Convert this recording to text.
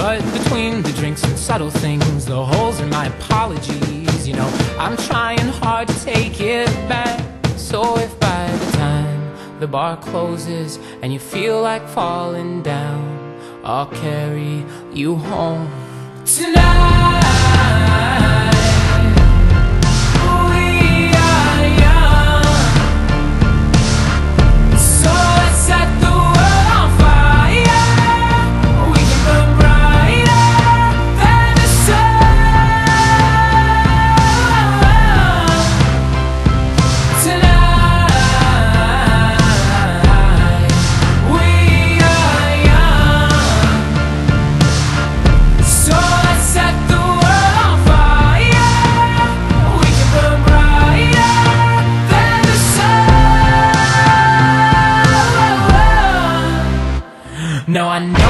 But between the drinks and subtle things, the holes in my apologies, you know, I'm trying hard to take it back. So if by the time the bar closes and you feel like falling down, I'll carry you home tonight. No, I know